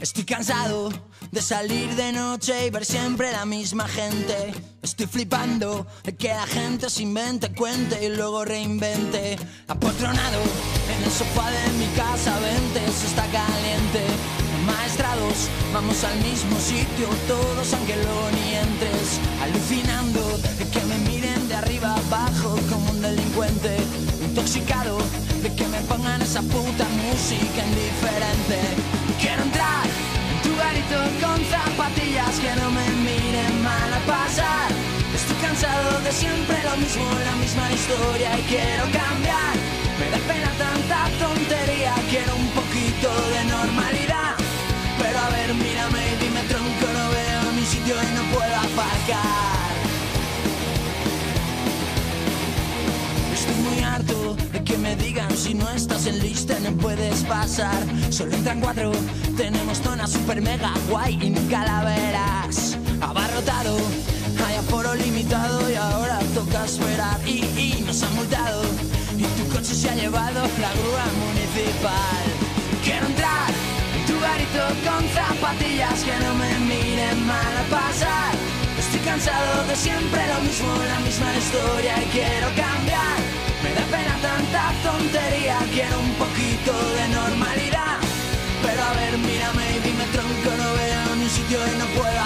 Estoy cansado de salir de noche y ver siempre la misma gente. Estoy flipando de que la gente se invente, cuente y luego reinvente. Apotronado en el sofá de mi casa, vente, está caliente. Maestrados, vamos al mismo sitio, todos aunque luego entres. Alucinando de que me miren de arriba abajo como un delincuente. Intoxicado de que me pongan esa puta música indiferente. Que no me miren mal a pasar. Estoy cansado de siempre lo mismo, la misma historia y quiero cambiar. Me da pena tanta tontería, quiero un poquito de normalidad. Pero a ver, mírame y dime tronco, no veo mi sitio y no puedo aparcar. Estoy muy harto de que me digan si no estás en lista no puedes pasar. Solo entran cuatro, tenemos zona super mega guay y nunca la se ha llevado la grúa municipal. Quiero entrar en tu garito con zapatillas que no me miren mal a pasar. Estoy cansado de siempre lo mismo, la misma historia y quiero cambiar. Me da pena tanta tontería, quiero un poquito de normalidad. Pero a ver, mírame y dime tronco, no veo ni sitio y no puedo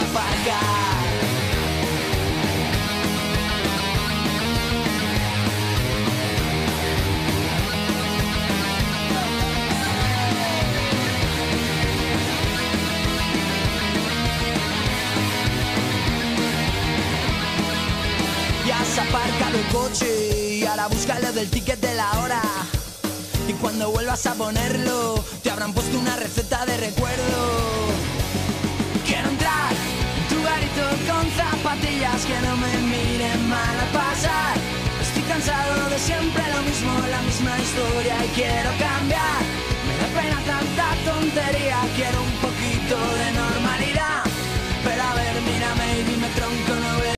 aparcado el coche y ahora búscalo del ticket de la hora. Y cuando vuelvas a ponerlo, te habrán puesto una receta de recuerdo. Quiero entrar en tu garito con zapatillas que no me miren mal a pasar. Estoy cansado de siempre lo mismo, la misma historia y quiero cambiar. Me da pena tanta tontería, quiero un